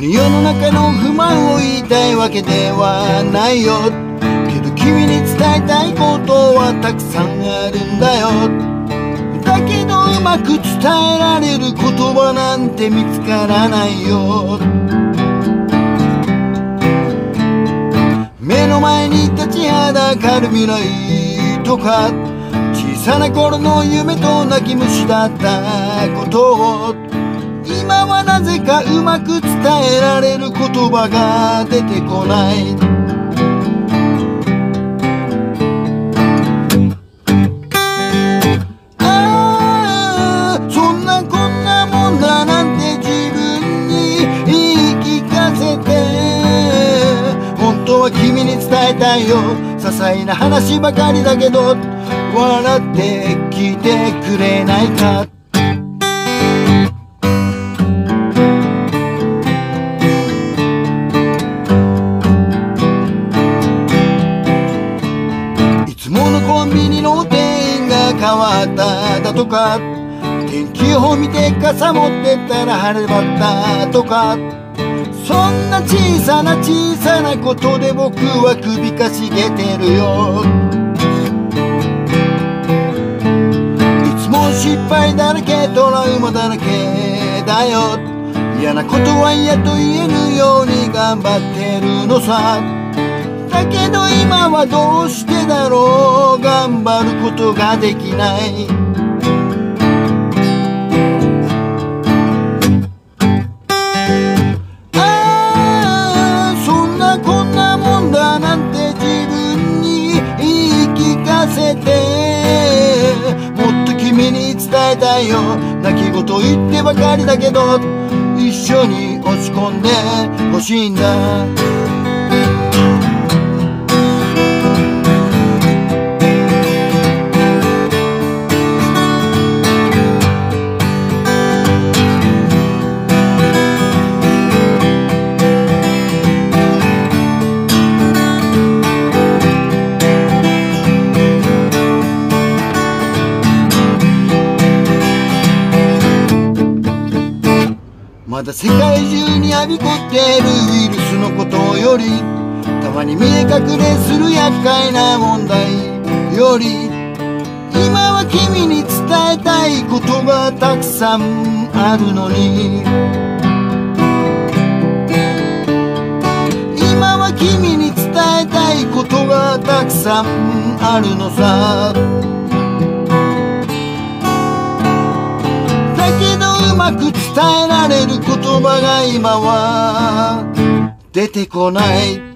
世の中の不満を言いたいわけではないよ。けど君に伝えたいことはたくさんあるんだよ。だけどうまく伝えられる言葉なんて見つからないよ。目の前に立ちはだかる未来とか小さな頃の夢と泣き虫だったことを今はなぜかうまく伝えられる言葉が出てこない。ああそんなこんなもんだなんて自分に言い聞かせて。本当は君に伝えたいよ。些細な話ばかりだけど笑って聞いてくれないか。コンビニの店員が変わっただとか。天気予報見て傘持ってったら晴ればったとか。そんな小さな小さなことで僕は首かしげてるよ。いつも失敗だらけトラウマだらけだよ。嫌なことは嫌と言えるように頑張ってるのさ。だけど今はどうしてだろう頑張ることができない。ああそんなこんなもんだなんて自分に言い聞かせて。もっと君に伝えたいよ。泣き言言ってばかりだけど一緒に落ち込んでほしいんだ。まだ世界中にはびこっているウイルスのことよりたまに見え隠れする厄介な問題より今は君に伝えたいことがたくさんあるのに今は君に伝えたいことがたくさんあるのさ。る言葉が今は出てこない。